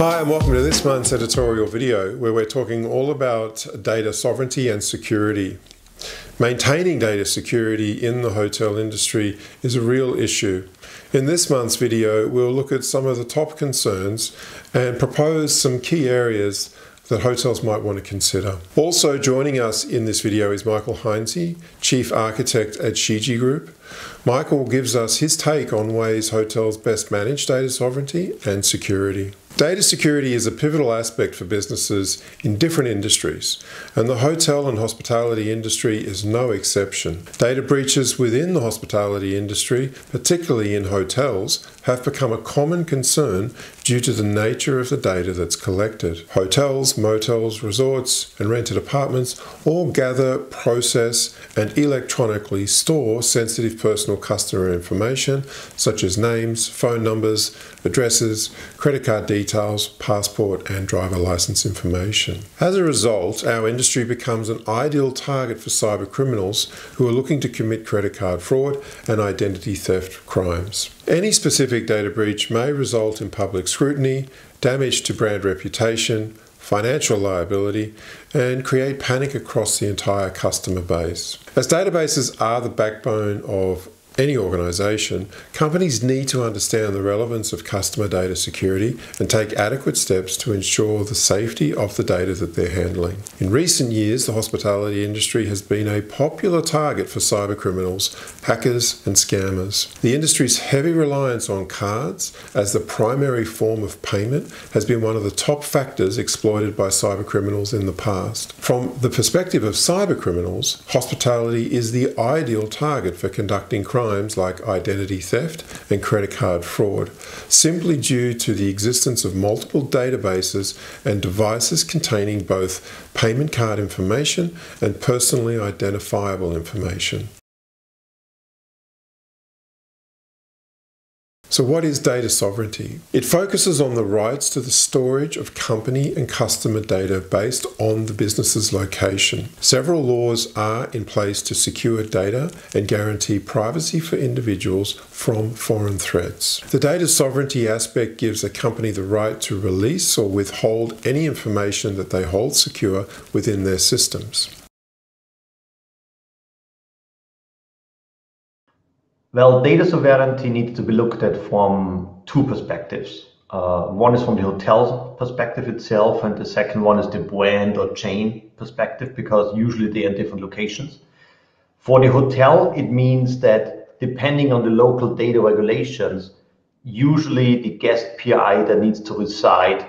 Hi, and welcome to this month's editorial video where we're talking all about data sovereignty and security. Maintaining data security in the hotel industry is a real issue. In this month's video, we'll look at some of the top concerns and propose some key areas that hotels might want to consider. Also joining us in this video is Michael Heinze, Chief Architect at Shiji Group. Michael gives us his take on ways hotels best manage data sovereignty and security. Data security is a pivotal aspect for businesses in different industries, and the hotel and hospitality industry is no exception. Data breaches within the hospitality industry, particularly in hotels, have become a common concern due to the nature of the data that's collected. Hotels, motels, resorts, and rented apartments all gather, process, and electronically store sensitive personal customer information such as names, phone numbers, addresses, credit card details, passport, and driver license information. As a result, our industry becomes an ideal target for cyber criminals who are looking to commit credit card fraud and identity theft crimes. Any specific data breach may result in public scrutiny, damage to brand reputation, financial liability, and create panic across the entire customer base. As databases are the backbone of any organization, companies need to understand the relevance of customer data security and take adequate steps to ensure the safety of the data that they're handling. In recent years, the hospitality industry has been a popular target for cyber criminals, hackers, and scammers. The industry's heavy reliance on cards as the primary form of payment has been one of the top factors exploited by cyber criminals in the past. From the perspective of cyber criminals, hospitality is the ideal target for conducting crime crimes like identity theft and credit card fraud, simply due to the existence of multiple databases and devices containing both payment card information and personally identifiable information. So, what is data sovereignty? It focuses on the rights to the storage of company and customer data based on the business's location. Several laws are in place to secure data and guarantee privacy for individuals from foreign threats. The data sovereignty aspect gives a company the right to release or withhold any information that they hold secure within their systems. Well, data sovereignty needs to be looked at from two perspectives. Uh, one is from the hotel perspective itself, and the second one is the brand or chain perspective, because usually they are different locations. For the hotel, it means that depending on the local data regulations, usually the guest PI that needs to reside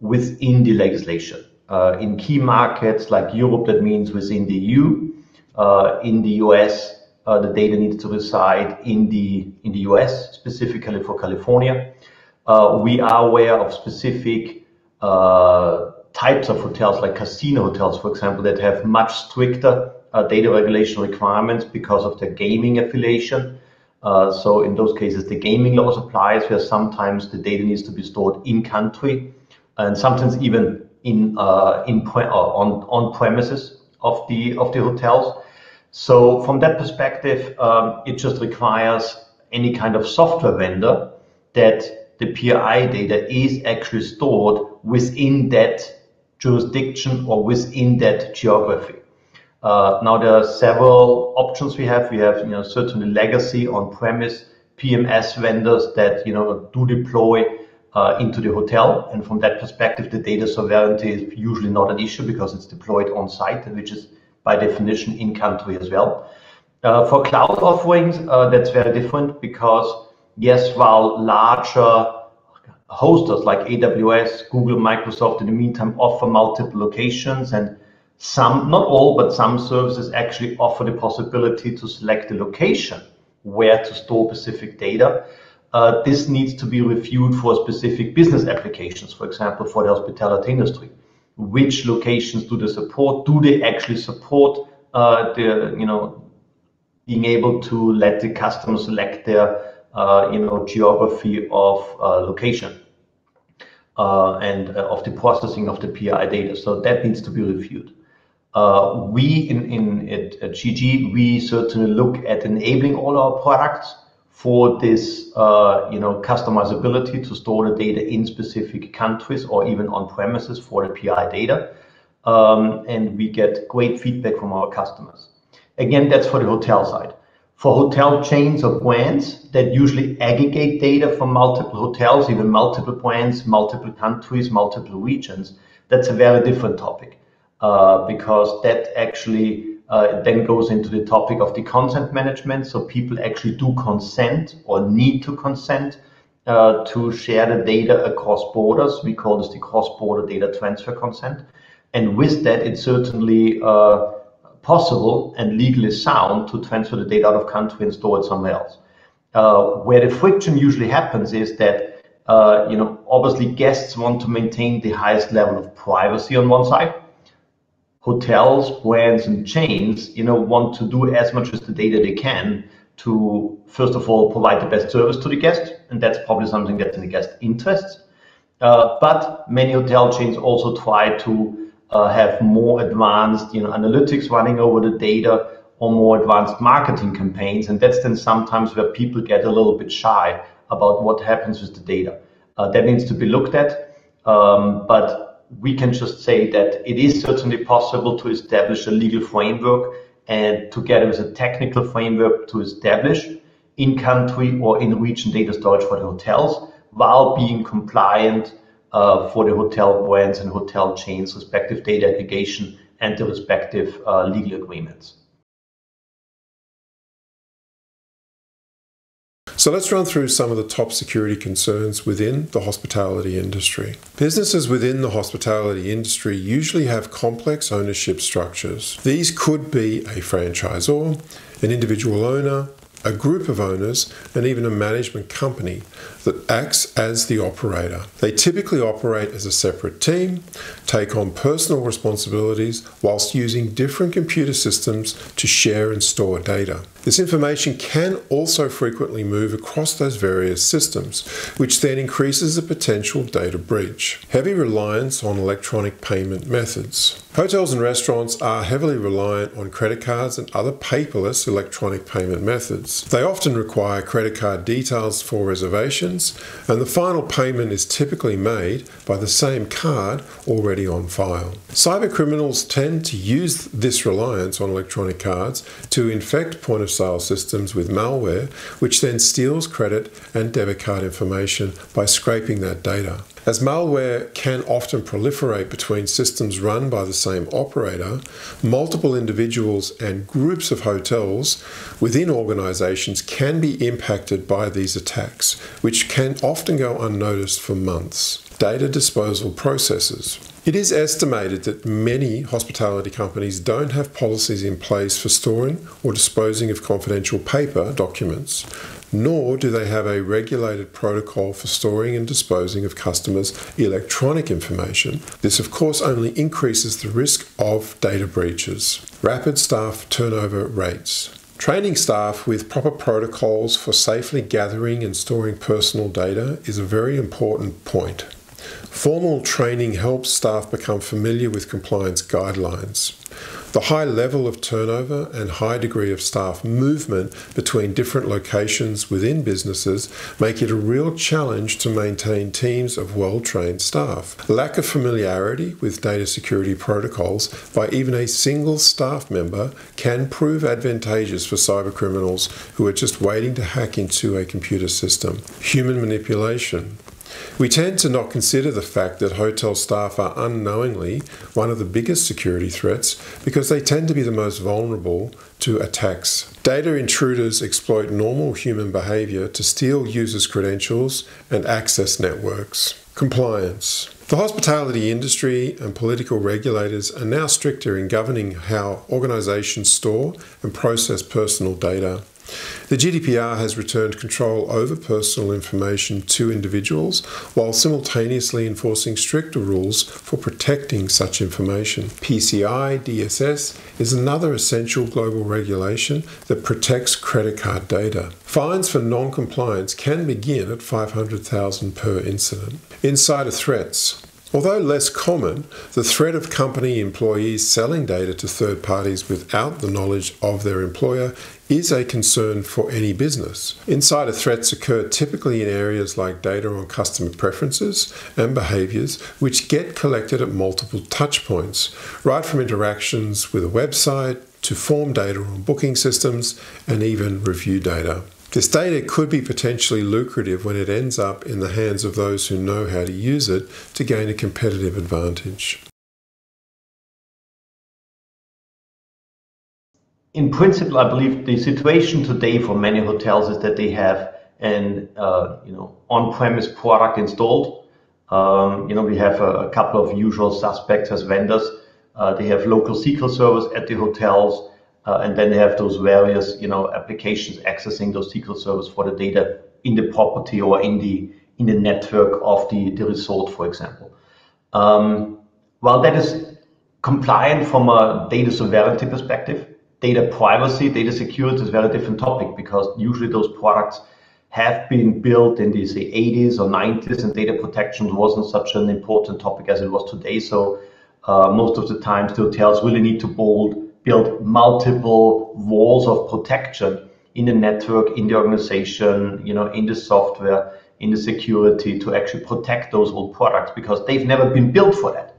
within the legislation. Uh, in key markets like Europe, that means within the EU. Uh, in the US, the data needs to reside in the in the US, specifically for California. Uh, we are aware of specific uh, types of hotels, like casino hotels, for example, that have much stricter uh, data regulation requirements because of their gaming affiliation. Uh, so in those cases, the gaming laws applies, where sometimes the data needs to be stored in country, and sometimes even in uh, in on on premises of the of the hotels. So from that perspective, um, it just requires any kind of software vendor that the PI data is actually stored within that jurisdiction or within that geography. Uh, now there are several options we have. We have, you know, certainly legacy on-premise PMS vendors that, you know, do deploy uh, into the hotel. And from that perspective, the data sovereignty is usually not an issue because it's deployed on site, which is by definition in country as well. Uh, for cloud offerings, uh, that's very different because yes, while larger hosters like AWS, Google, Microsoft in the meantime offer multiple locations and some, not all, but some services actually offer the possibility to select the location where to store specific data. Uh, this needs to be reviewed for specific business applications, for example, for the hospitality industry which locations do they support? Do they actually support uh, the, you know, being able to let the customer select their, uh, you know, geography of uh, location uh, and uh, of the processing of the PI data. So that needs to be reviewed. Uh, we in, in at, at Shiji, we certainly look at enabling all our products for this, uh, you know, customizability to store the data in specific countries or even on premises for the PI data. Um, and we get great feedback from our customers. Again, that's for the hotel side. For hotel chains or brands that usually aggregate data from multiple hotels, even multiple brands, multiple countries, multiple regions, that's a very different topic uh, because that actually uh, then goes into the topic of the consent management. So people actually do consent or need to consent uh, to share the data across borders. We call this the cross-border data transfer consent. And with that, it's certainly uh, possible and legally sound to transfer the data out of country and store it somewhere else. Uh, where the friction usually happens is that uh, you know obviously guests want to maintain the highest level of privacy on one side hotels, brands, and chains, you know, want to do as much as the data they can to first of all provide the best service to the guest, and that's probably something that's in the guest interests. Uh, but many hotel chains also try to uh, have more advanced, you know, analytics running over the data or more advanced marketing campaigns, and that's then sometimes where people get a little bit shy about what happens with the data. Uh, that needs to be looked at, um, but we can just say that it is certainly possible to establish a legal framework and together with a technical framework to establish in country or in region data storage for the hotels while being compliant uh, for the hotel brands and hotel chains respective data aggregation and the respective uh, legal agreements. So let's run through some of the top security concerns within the hospitality industry. Businesses within the hospitality industry usually have complex ownership structures. These could be a franchisor, an individual owner, a group of owners, and even a management company that acts as the operator. They typically operate as a separate team, take on personal responsibilities whilst using different computer systems to share and store data. This information can also frequently move across those various systems, which then increases the potential data breach. Heavy reliance on electronic payment methods. Hotels and restaurants are heavily reliant on credit cards and other paperless electronic payment methods. They often require credit card details for reservations, and the final payment is typically made by the same card already on file. Cyber criminals tend to use this reliance on electronic cards to infect point of sale systems with malware, which then steals credit and debit card information by scraping that data. As malware can often proliferate between systems run by the same operator, multiple individuals and groups of hotels within organizations can be impacted by these attacks, which can often go unnoticed for months. Data disposal processes. It is estimated that many hospitality companies don't have policies in place for storing or disposing of confidential paper documents, nor do they have a regulated protocol for storing and disposing of customers' electronic information. This, of course, only increases the risk of data breaches. Rapid staff turnover rates. Training staff with proper protocols for safely gathering and storing personal data is a very important point. Formal training helps staff become familiar with compliance guidelines. The high level of turnover and high degree of staff movement between different locations within businesses make it a real challenge to maintain teams of well trained staff. Lack of familiarity with data security protocols by even a single staff member can prove advantageous for cybercriminals who are just waiting to hack into a computer system. Human manipulation. We tend to not consider the fact that hotel staff are unknowingly one of the biggest security threats because they tend to be the most vulnerable to attacks. Data intruders exploit normal human behavior to steal users' credentials and access networks. Compliance. The hospitality industry and political regulators are now stricter in governing how organisations store and process personal data. The GDPR has returned control over personal information to individuals while simultaneously enforcing stricter rules for protecting such information. PCI DSS is another essential global regulation that protects credit card data. Fines for non compliance can begin at 500,000 per incident. Insider threats. Although less common, the threat of company employees selling data to third parties without the knowledge of their employer is a concern for any business. Insider threats occur typically in areas like data on customer preferences and behaviors, which get collected at multiple touchpoints, right from interactions with a website to form data on booking systems and even review data. This data could be potentially lucrative when it ends up in the hands of those who know how to use it to gain a competitive advantage. In principle, I believe the situation today for many hotels is that they have an uh, you know on-premise product installed. Um, you know we have a, a, couple of usual suspects as vendors. Uh, they have local SQL servers at the hotels. Uh, and then they have those various, you know, applications accessing those SQL servers for the data in the property or in the in the network of the, the resort, for example. Um, while that is compliant from a data sovereignty perspective, data privacy, data security is a very different topic because usually those products have been built in the say 80s or 90s and data protection wasn't such an important topic as it was today. So uh, most of the times the hotels really need to build build multiple walls of protection in the network, in the organization, you know, in the software, in the security to actually protect those old products because they've never been built for that.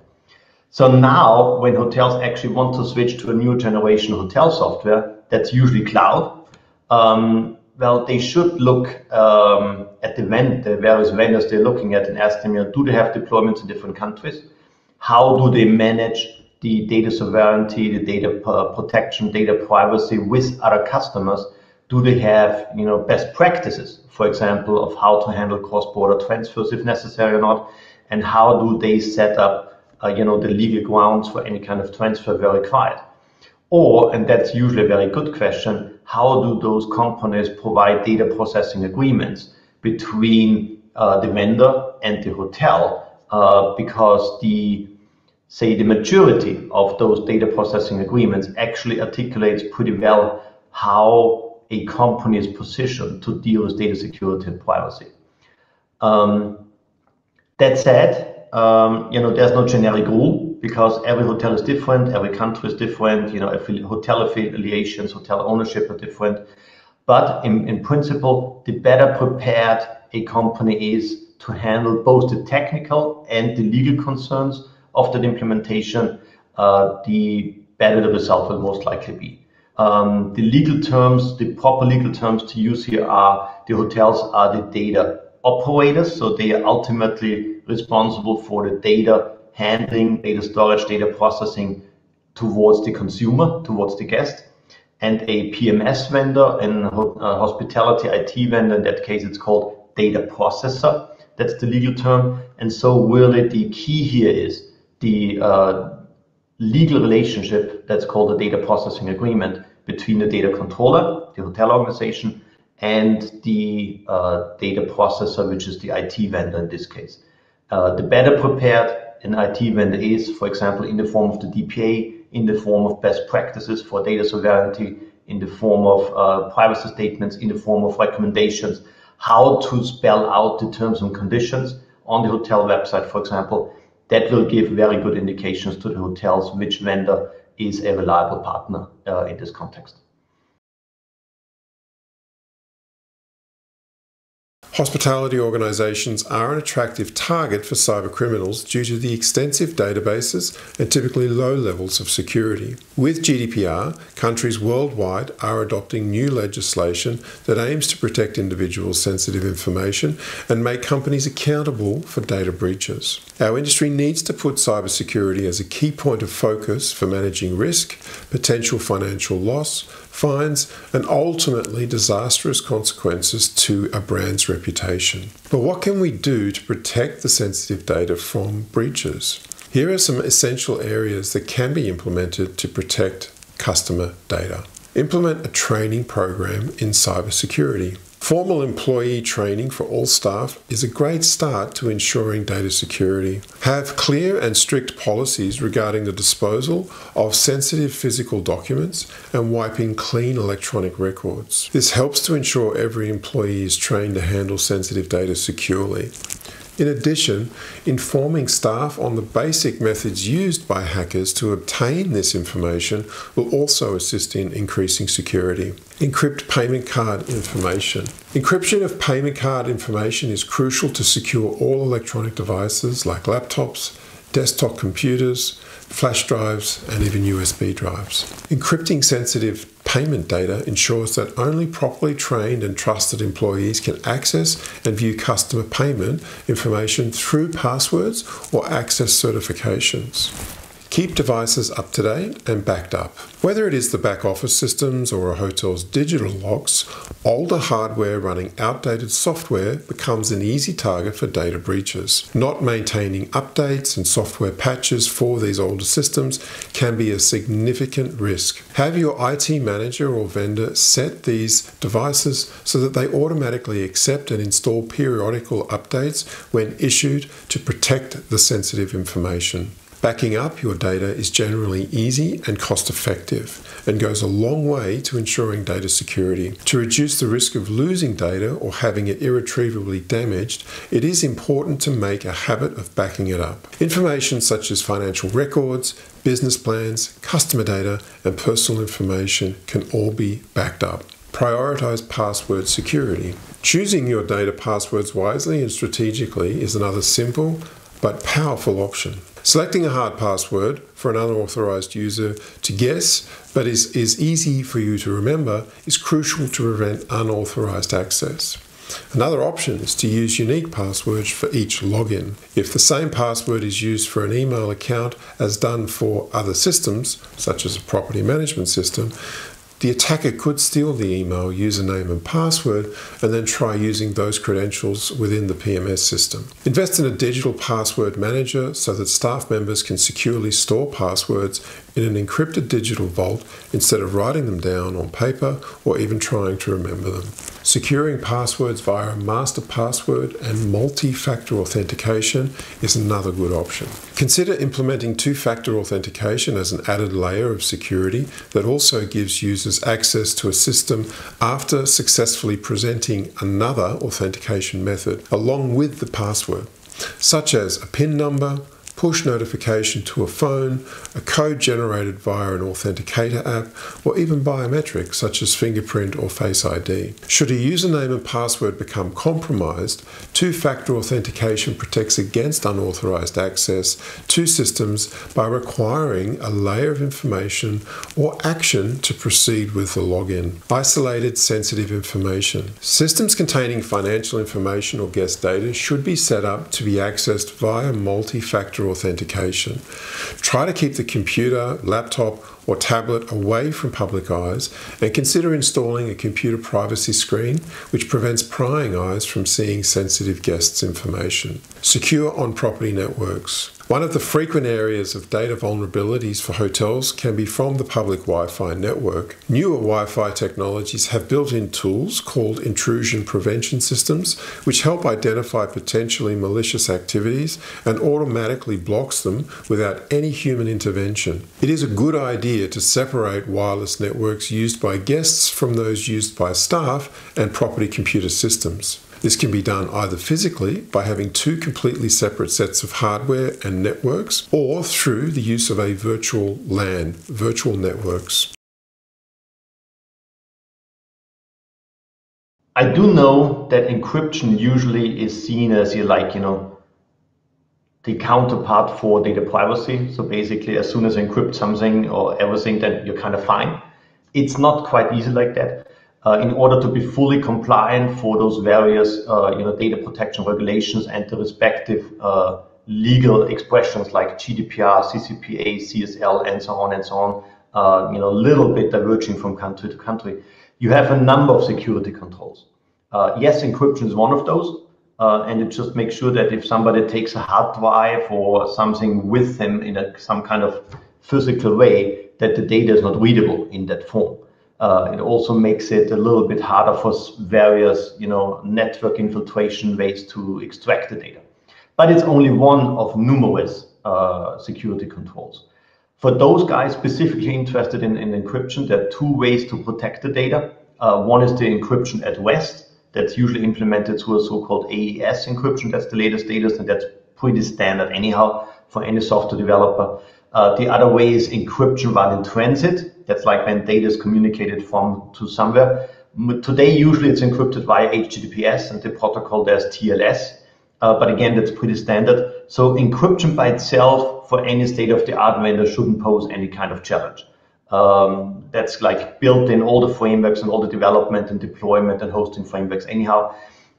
So now when hotels actually want to switch to a new generation hotel software, that's usually cloud, um, well, they should look um, at the, vend- the various vendors they're looking at and ask them, you know, do they have deployments in different countries? How do they manage the data sovereignty, the data protection, data privacy with other customers? Do they have, you know, best practices, for example, of how to handle cross-border transfers if necessary or not? And how do they set up, uh, you know, the legal grounds for any kind of transfer where required? Or, and that's usually a very good question, how do those companies provide data processing agreements between uh, the vendor and the hotel? Uh, because the say the maturity of those data processing agreements actually articulates pretty well how a company is positioned to deal with data security and privacy. Um, that said, um, you know, there's no generic rule because every hotel is different, every country is different, you know, hotel affiliations, hotel ownership are different. But in, in principle, the better prepared a company is to handle both the technical and the legal concerns of that implementation, uh, the better the result will most likely be. Um, the legal terms, the proper legal terms to use here are the hotels are the data operators, so they are ultimately responsible for the data handling, data storage, data processing towards the consumer, towards the guest. And a PMS vendor and a hospitality IT vendor, in that case, it's called data processor. That's the legal term. And so really the key here is the uh, legal relationship that's called the data processing agreement between the data controller, the hotel organization, and the uh, data processor, which is the IT vendor in this case. Uh, the better prepared an IT vendor is, for example, in the form of the DPA, in the form of best practices for data sovereignty, in the form of uh, privacy statements, in the form of recommendations, how to spell out the terms and conditions on the hotel website, for example, that will give very good indications to the hotels which vendor is a reliable partner uh, in this context. Hospitality organisations are an attractive target for cyber criminals due to the extensive databases and typically low levels of security. With GDPR, countries worldwide are adopting new legislation that aims to protect individuals' sensitive information and make companies accountable for data breaches. Our industry needs to put cybersecurity as a key point of focus for managing risk, potential financial loss, fines, and ultimately disastrous consequences to a brand's reputation. But what can we do to protect the sensitive data from breaches? Here are some essential areas that can be implemented to protect customer data. Implement a training program in cybersecurity. Formal employee training for all staff is a great start to ensuring data security. Have clear and strict policies regarding the disposal of sensitive physical documents and wiping clean electronic records. This helps to ensure every employee is trained to handle sensitive data securely. In addition, informing staff on the basic methods used by hackers to obtain this information will also assist in increasing security. Encrypt payment card information. Encryption of payment card information is crucial to secure all electronic devices like laptops, desktop computers, flash drives, and even USB drives. Encrypting sensitive payment data ensures that only properly trained and trusted employees can access and view customer payment information through passwords or access certifications. Keep devices up to date and backed up. Whether it is the back office systems or a hotel's digital locks, older hardware running outdated software becomes an easy target for data breaches. Not maintaining updates and software patches for these older systems can be a significant risk. Have your IT manager or vendor set these devices so that they automatically accept and install periodical updates when issued to protect the sensitive information. Backing up your data is generally easy and cost effective and goes a long way to ensuring data security. To reduce the risk of losing data or having it irretrievably damaged, it is important to make a habit of backing it up. Information such as financial records, business plans, customer data, and personal information can all be backed up. Prioritize password security. Choosing your data passwords wisely and strategically is another simple but powerful option. Selecting a hard password for an unauthorized user to guess, but is, is easy for you to remember, is crucial to prevent unauthorized access. Another option is to use unique passwords for each login. If the same password is used for an email account as done for other systems, such as a property management system, the attacker could steal the email username and password and then try using those credentials within the PMS system. Invest in a digital password manager so that staff members can securely store passwords in an encrypted digital vault instead of writing them down on paper or even trying to remember them. Securing passwords via a master password and multi factor authentication is another good option. Consider implementing two factor authentication as an added layer of security that also gives users access to a system after successfully presenting another authentication method along with the password, such as a PIN number, push notification to a phone, a code generated via an authenticator app, or even biometrics such as fingerprint or face ID. Should a username and password become compromised, two factor authentication protects against unauthorized access to systems by requiring a layer of information or action to proceed with the login. Isolated sensitive information. Systems containing financial information or guest data should be set up to be accessed via multi factor authentication. Try to keep the computer, laptop, or tablet away from public eyes and consider installing a computer privacy screen which prevents prying eyes from seeing sensitive guests' information. Secure on property networks. One of the frequent areas of data vulnerabilities for hotels can be from the public Wi Fi network. Newer Wi Fi technologies have built in tools called intrusion prevention systems, which help identify potentially malicious activities and automatically blocks them without any human intervention. It is a good idea to separate wireless networks used by guests from those used by staff and property computer systems. This can be done either physically by having two completely separate sets of hardware and networks, or through the use of a virtual LAN, virtual networks. I do know that encryption usually is seen as you like, you know, the counterpart for data privacy. So basically, as soon as you encrypt something or everything, then you're kind of fine. It's not quite easy like that uh, in order to be fully compliant for those various uh, you know, data protection regulations and the respective uh, legal expressions like GDPR, CCPA, CSL, and so on and so on, uh, you know, a little bit diverging from country to country. You have a number of security controls. Uh, yes, encryption is one of those. Uh, and it just makes sure that if somebody takes a hard drive or something with them in a, some kind of physical way, that the data is not readable in that form. Uh, it also makes it a little bit harder for various, you know, network infiltration ways to extract the data. But it's only one of numerous uh, security controls. For those guys specifically interested in, in, encryption, there are two ways to protect the data. Uh, one is the encryption at rest. That's usually implemented through a so-called AES encryption. That's the latest data, and that's pretty standard anyhow for any software developer. Uh, the other way is encryption while in transit. That's like when data is communicated from to somewhere. Today, usually it's encrypted via HTTPS, and the protocol there's TLS. Uh, but again, that's pretty standard. So encryption by itself for any state-of-the-art vendor shouldn't pose any kind of challenge. Um, that's like built in all the frameworks and all the development and deployment and hosting frameworks. Anyhow,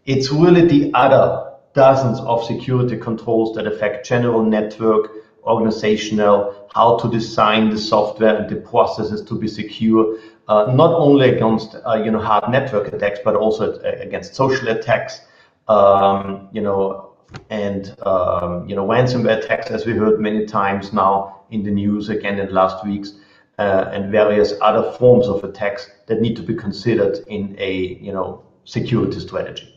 it's really the other dozens of security controls that affect general network, organizational, how to design the software and the processes to be secure, uh, not only against uh, you know hard network attacks, but also against social attacks, um, you know, and um, you know ransomware attacks, as we heard many times now in the news again in the last weeks, uh, and various other forms of attacks that need to be considered in a you know security strategy.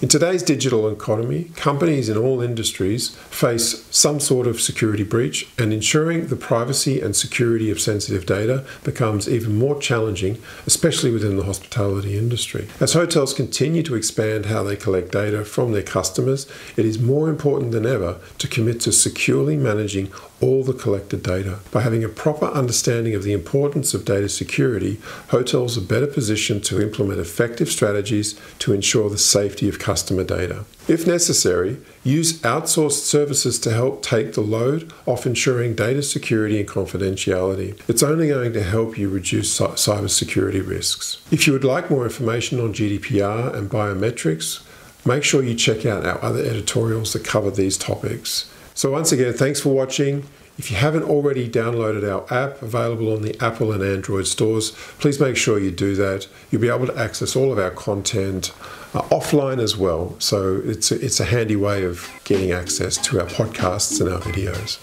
In today's digital economy, companies in all industries face some sort of security breach, and ensuring the privacy and security of sensitive data becomes even more challenging, especially within the hospitality industry. As hotels continue to expand how they collect data from their customers, it is more important than ever to commit to securely managing all the collected data. By having a proper understanding of the importance of data security, hotels are better positioned to implement effective strategies to ensure the safety of customer data. If necessary, use outsourced services to help take the load off ensuring data security and confidentiality. It's only going to help you reduce cybersecurity risks. If you would like more information on GDPR and biometrics, make sure you check out our other editorials that cover these topics. So once again, thanks for watching. If you haven't already downloaded our app available on the Apple and Android stores, please make sure you do that. You'll be able to access all of our content uh, offline as well. So it's a, it's a handy way of getting access to our podcasts and our videos.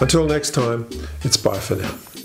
Until next time, it's bye for now.